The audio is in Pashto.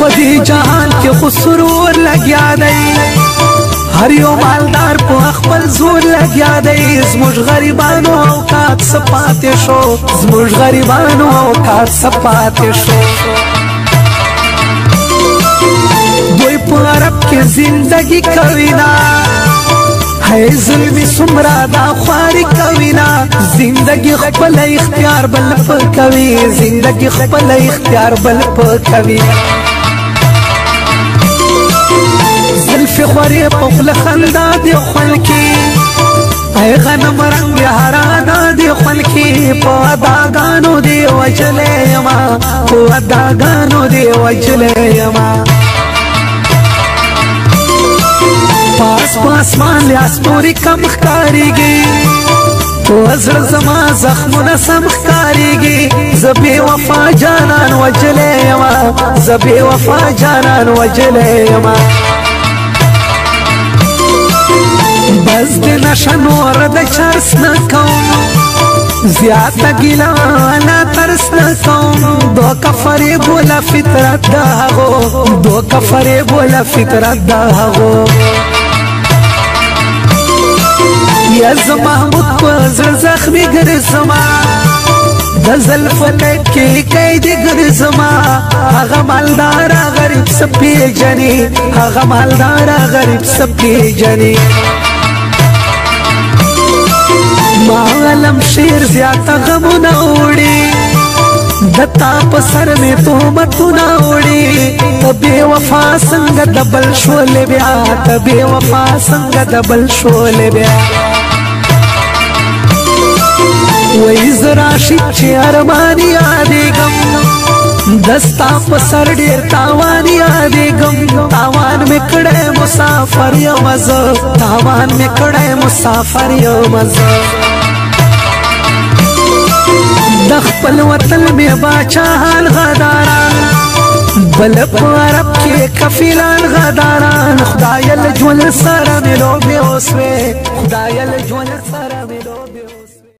په دې جهان کې خو سرور لګیا دی هر یو مالدار په خپل زور لګیا دی زموږ غریبانو اوقات سپاتې شو زموږ غریبانو اوقات سپاتې شو دوی په عرب کې زندگی کوي دا هی ظلمی سمرا دا خواری کوي نا زندگی خپل اختیار بل په کوي زندگی خپل اختیار بل په کوي زمری پخل خندا دی خون کی ای غنم رنگ حرانا دی خون کی پو اداگانو دی وجلی ما پو اداگانو دی وجلی ما پاس پاسمان لیاس پوری کم خکاریگی وزر زما زخمونه سم خاريږي زبي وفا جانان وجلې ما زبي وفا جانان وجلې ما نشه نور د چرس نه کوم زیاته ګیله نه ترس نه کوم دو کفرې بوله فطرت د هغو دو کفرې بوله فطرت د هغو یا زه محمود په زړه زخمي ګرځم د زلف لټ کې قید ګرځما هغه مالدار غریب سپې جنې هغه مالدار غریب سپې جنې ما علم شیر زیاته غمونه وړي د تا په سر مې تهمتونه وړي ته بې وفا څنګه د بل شولې بیا ته بې وفا څنګه د بل شولې بیا وای زرا شي چې ارمان یادې غم دستا په سر ډیر تاوان یادې غم تاوان می کړه مسافر یو مزه تاوان می کړه مسافر یو مزه د خپل وطن به باچاهان غداران بل په عرب کې کفیلان غداران خدای له جول سره ملو به اوسوي خدای له جول سره